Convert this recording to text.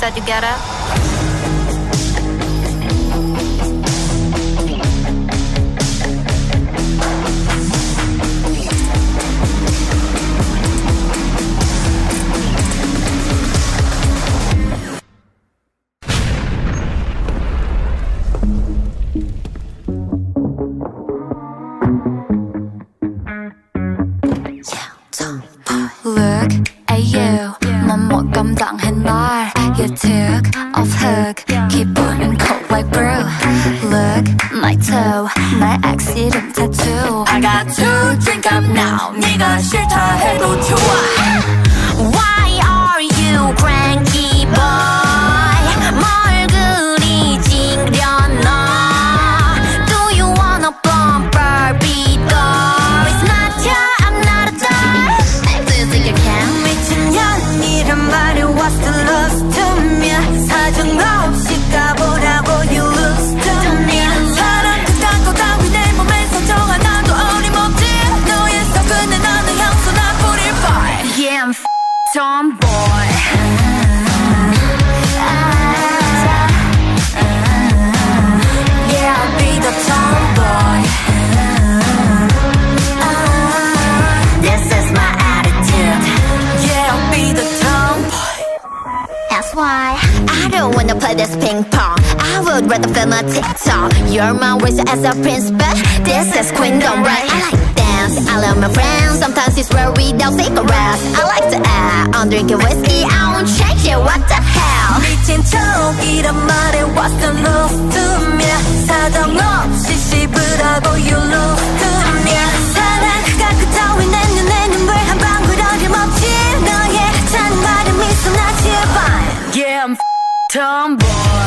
Said you get up? 네가 싫다 해도 좋아 tomboy. Yeah I'll be the tomboy This is my attitude. Yeah I'll be the tomboy That's why I don't wanna play this ping pong. I would rather film a TikTok. You're my racer as a prince, but this is queendom, right? I like dance. I love my friends. Sometimes it's where we don't cigarettes. I like to act. I'm drinking whiskey. I won't change it. What the hell? 미친 척이란 말에 What's the love to me 사정없이 씹으라고 You lose to me 사랑가 그 따위 내 눈에 눈물 한 방울 어림없지 너의 찬 말에 미소 나 제발 Yeah I'm tomboy